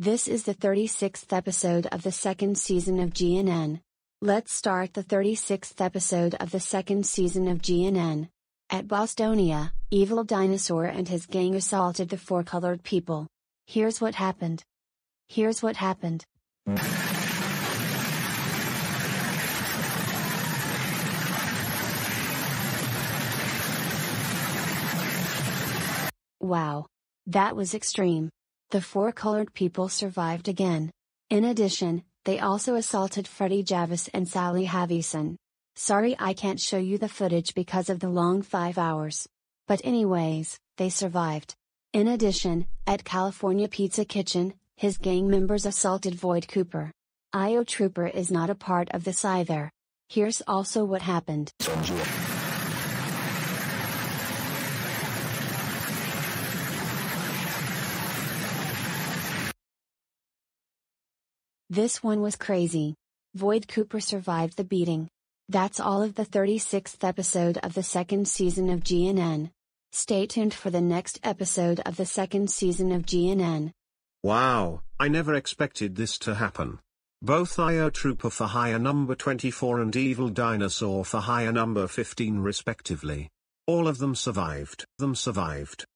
This is the 36th episode of the second season of GNN. Let's start the 36th episode of the second season of GNN. At Bostonia, Evil Dinosaur and his gang assaulted the four colored people. Here's what happened. Here's what happened. Wow. That was extreme. The four colored people survived again. In addition, they also assaulted Freddie Javis and Sally Havison. Sorry I can't show you the footage because of the long 5 hours. But anyways, they survived. In addition, at California Pizza Kitchen, his gang members assaulted Void Cooper. IO Trooper is not a part of this either. Here's also what happened. This one was crazy. Void Cooper survived the beating. That's all of the 36th episode of the second season of GNN. Stay tuned for the next episode of the second season of GNN. Wow, I never expected this to happen. Both IO Trooper for hire number 24 and Evil Dinosaur for hire number 15 respectively. All of them survived. Them survived.